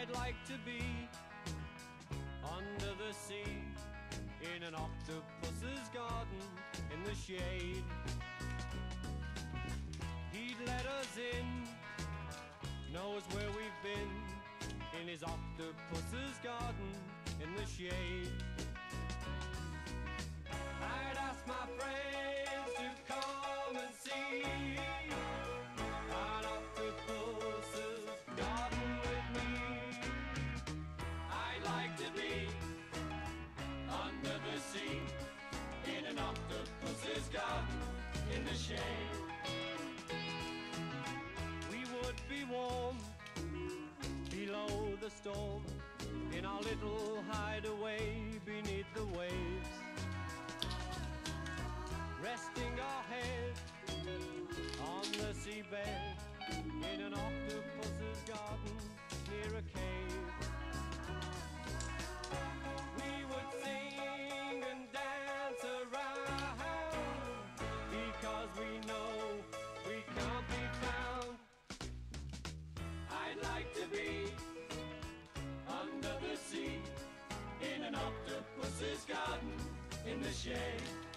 I'd like to be under the sea in an octopus's garden in the shade. Shade. We would be warm below the storm in our little hideaway beneath the waves. Resting our head on the seabed in an octopus's we know we can't be found. I'd like to be under the sea in an octopus's garden in the shade.